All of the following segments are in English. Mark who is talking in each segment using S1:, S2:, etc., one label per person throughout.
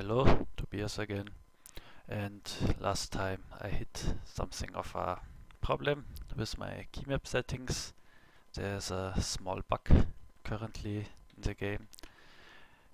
S1: Hello, Tobias again. And last time I hit something of a problem with my keymap settings. There's a small bug currently in the game,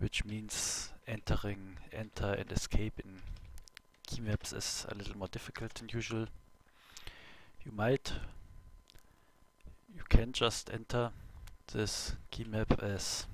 S1: which means entering enter and escape in keymaps is a little more difficult than usual. You might, you can just enter this keymap as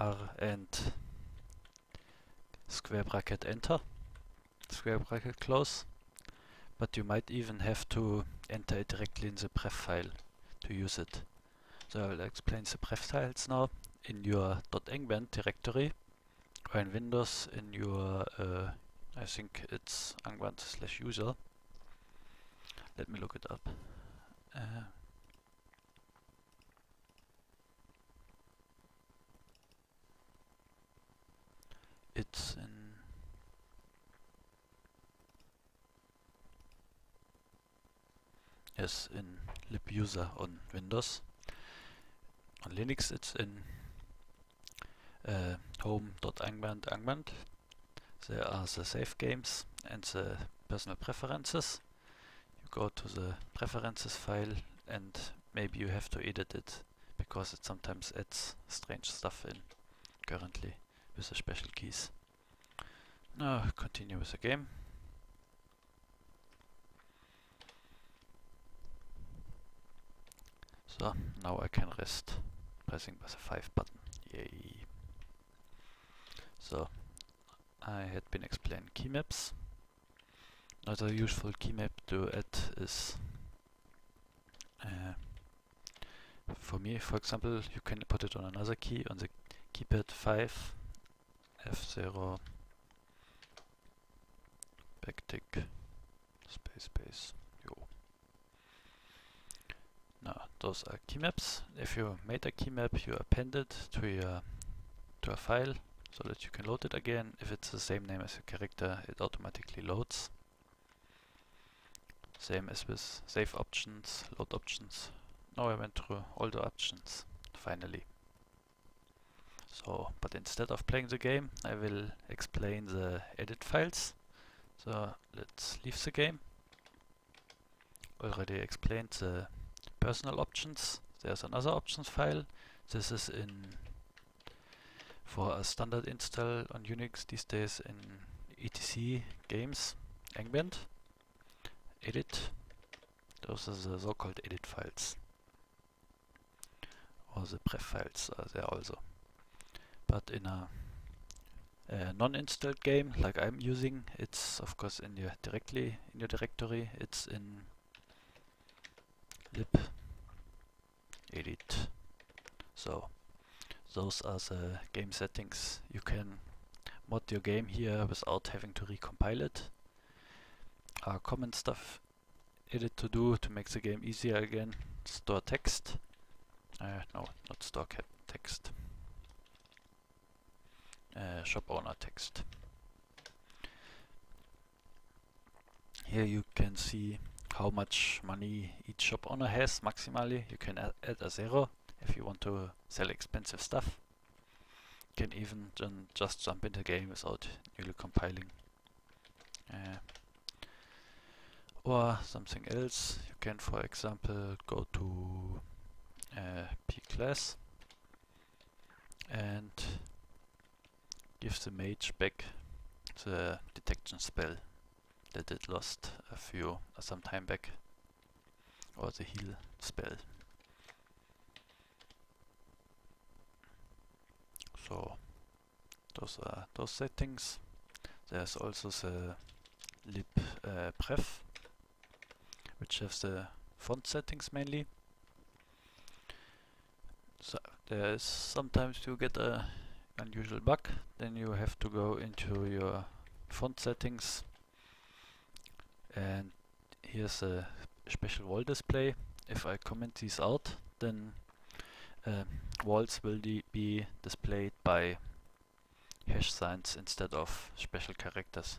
S1: R and square bracket enter, square bracket close, but you might even have to enter it directly in the pref file to use it. So I will explain the pref files now in your .angband directory or in Windows in your, uh, I think it's angband slash user. Let me look it up. Uh, it's in yes in libuser on Windows. On Linux it's in uh, home.angband angband. There are the save games and the personal preferences. You go to the preferences file and maybe you have to edit it because it sometimes adds strange stuff in currently with the special keys. Now continue with the game. So now I can rest pressing with the 5 button. Yay. So I had been explaining key keymaps. Another useful keymap to add is uh, for me, for example, you can put it on another key on the keypad 5 F0 backtick space space yo. Now those are keymaps. If you made a keymap you append it to your to a file so that you can load it again. If it's the same name as your character it automatically loads. Same as with save options, load options. Now I went through all the options finally. So, but instead of playing the game, I will explain the edit files. So, let's leave the game. Already explained the personal options. There's another options file. This is in for a standard install on Unix these days in etc games angband edit those are the so-called edit files or the pref files are there also but in a, a non-installed game like I'm using, it's of course in your directly in your directory. It's in lib edit. So those are the game settings. You can mod your game here without having to recompile it. Uh, common stuff edit to do to make the game easier again. Store text. Uh, no, not store text uh, shop owner text. Here you can see how much money each shop owner has maximally. You can add, add a zero if you want to sell expensive stuff. You can even just jump into the game without newly compiling. Uh, or something else. You can, for example, go to uh, P class and give the mage back the detection spell that it lost a few uh, some time back. Or the heal spell so those are those settings there's also the lib uh, pref which has the font settings mainly. So there's sometimes you get a unusual bug then you have to go into your font settings. And here's a special wall display. If I comment these out then uh, walls will be displayed by hash signs instead of special characters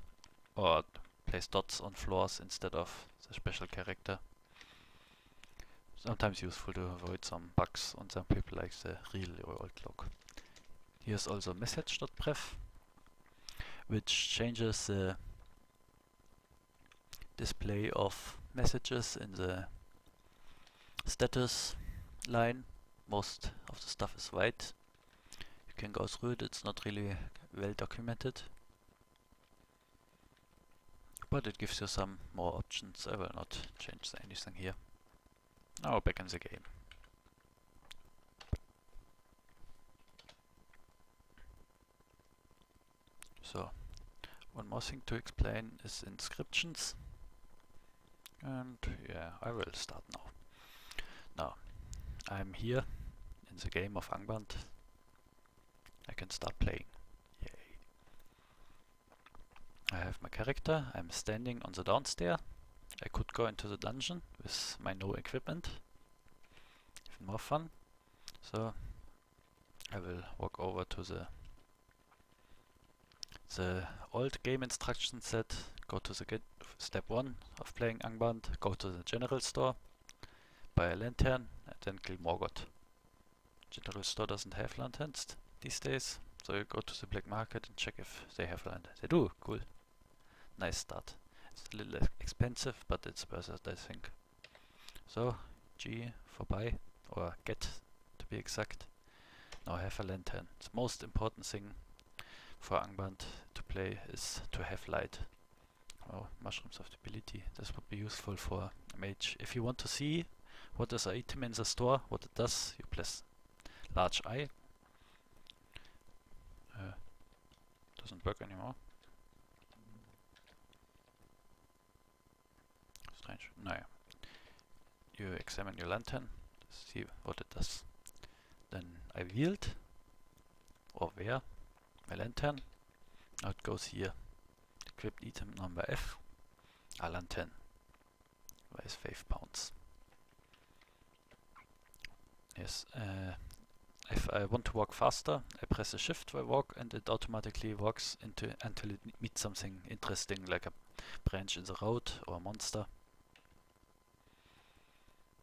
S1: or place dots on floors instead of the special character. Sometimes useful to avoid some bugs and some people like the real old look Here's also message.pref, which changes the display of messages in the status line. Most of the stuff is white. You can go through it, it's not really well documented. But it gives you some more options. I will not change anything here. Now back in the game. So, one more thing to explain is inscriptions. And yeah, I will start now. Now, I'm here in the game of Angband. I can start playing. Yay. I have my character, I'm standing on the downstairs. I could go into the dungeon with my no equipment. Even more fun. So, I will walk over to the the old game instruction set, go to the step 1 of playing Angband, go to the general store, buy a lantern, and then kill Morgoth. General store doesn't have lanterns these days, so you go to the black market and check if they have a lantern. They do, cool. Nice start. It's a little expensive, but it's worth it, I think. So, G for buy, or get to be exact. Now I have a lantern. It's the most important thing for Angband to play is to have light. Oh, Mushrooms of Debility. This would be useful for a mage. If you want to see what is an item in the store, what it does, you press large I. Uh, doesn't work anymore. Strange. No. You examine your lantern, see what it does. Then I wield, or where, my lantern. Now it goes here. Equipped item number F. A lantern. Weighs 5 pounds. Yes, uh, if I want to walk faster, I press a shift while walk and it automatically walks into until it meets something interesting like a branch in the road or a monster.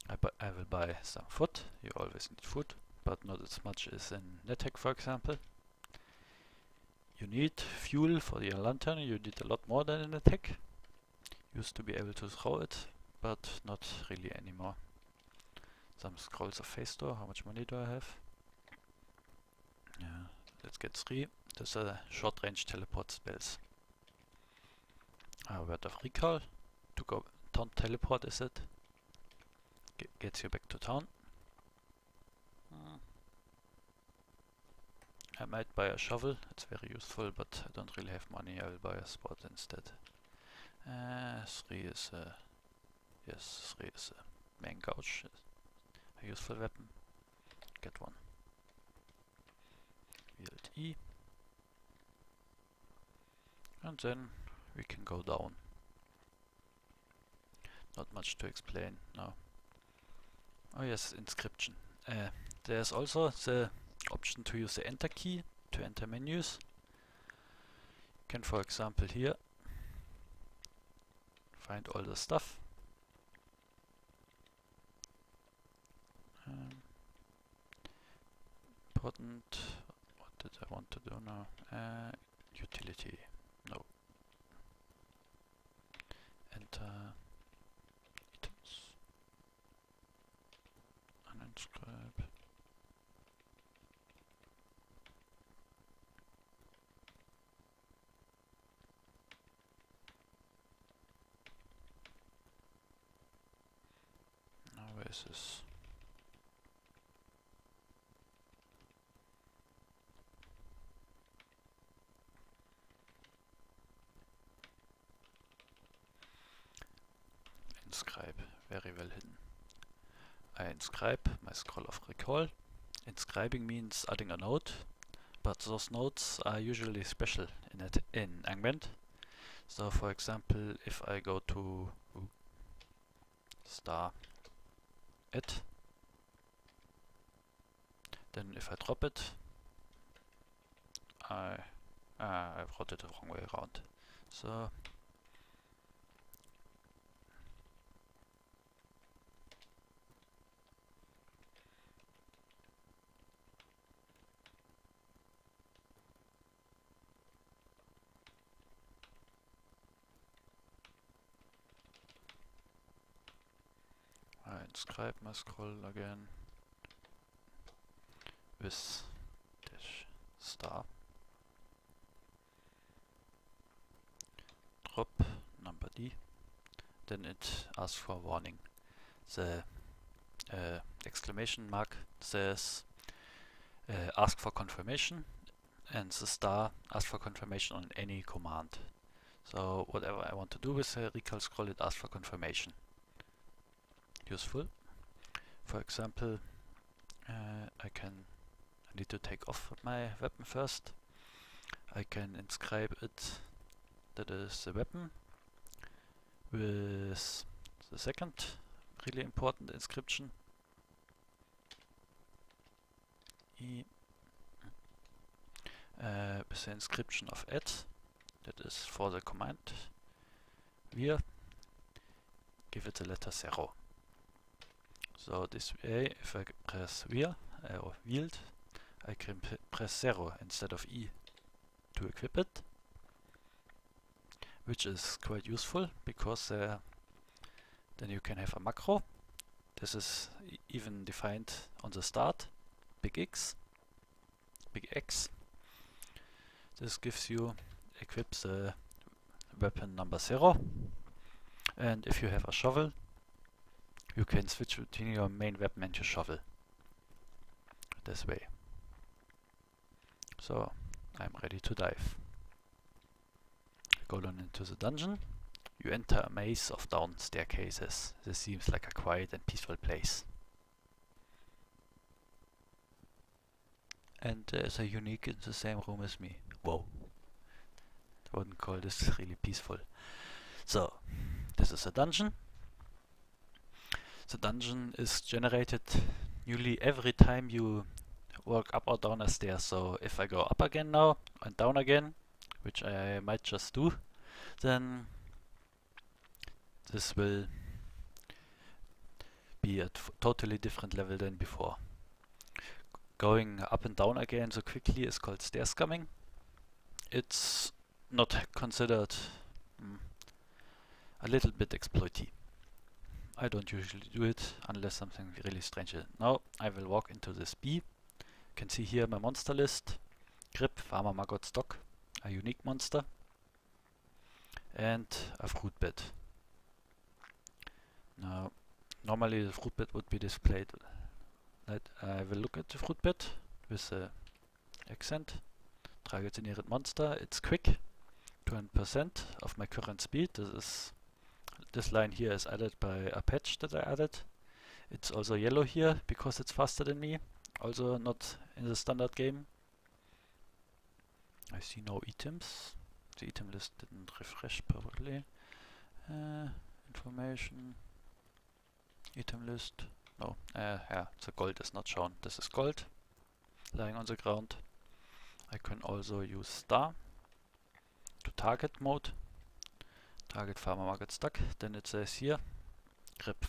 S1: I, I will buy some food, you always need food, but not as much as in NetHack for example. You need fuel for your lantern, you need a lot more than an attack. Used to be able to throw it, but not really anymore. Some scrolls of Phase Door, how much money do I have? Yeah, let's get three. Those are short range teleport spells. A word of recall. To go town teleport is it? G gets you back to town. I might buy a shovel, it's very useful, but I don't really have money, I will buy a spot instead. Uh, 3 is a... yes, 3 is a main gauche, a useful weapon. Get one. Wield E. And then we can go down. Not much to explain now. Oh yes, inscription. Uh, there's also the option to use the enter key to enter menus. You can for example here find all the stuff. Um, important, what did I want to do now? Uh, utility, no. Enter items, unscribe. Inscribe, very well hidden. I inscribe my scroll of recall. Inscribing means adding a note, but those notes are usually special in it in Angband. So for example, if I go to star it. Then if I drop it, I, uh, I wrote it the wrong way around. So inscribe my scroll again with dash star. Drop number D. Then it asks for a warning. The uh, exclamation mark says uh, ask for confirmation and the star asks for confirmation on any command. So whatever I want to do with the recall scroll it asks for confirmation. Useful. For example, uh, I can I need to take off my weapon first. I can inscribe it that is the weapon with the second really important inscription e uh, with the inscription of add that is for the command wir give it the letter 0 so this way if I press wir uh, or wield I can press 0 instead of E to equip it which is quite useful because uh, then you can have a macro. This is even defined on the start big X big X. This gives you equips the weapon number 0 and if you have a shovel you can switch between your main weapon and your shovel this way so I'm ready to dive. Go on into the dungeon. You enter a maze of down staircases. This seems like a quiet and peaceful place. And uh, there's a unique in the same room as me. Whoa. I wouldn't call this really peaceful. So, this is a dungeon. The dungeon is generated newly every time you walk up or down a stair. So if I go up again now and down again, which I might just do, then this will be at totally different level than before. Going up and down again so quickly is called stair scumming. It's not considered mm, a little bit exploity. I don't usually do it unless something really strange. is. Now I will walk into this B you can see here my monster list. Grip, Farmer Maggot's Dog, a unique monster. And a fruit bat. Now, normally the fruit bat would be displayed. Let, I will look at the fruit bat with the accent. Target monster, it's quick. 20% of my current speed. This is this line here is added by a patch that I added. It's also yellow here because it's faster than me also not in the standard game. I see no items. The item list didn't refresh properly. Uh, information. Item list. No, uh, yeah, the gold is not shown. This is gold lying on the ground. I can also use star to target mode. Target farmer market stuck. Then it says here grip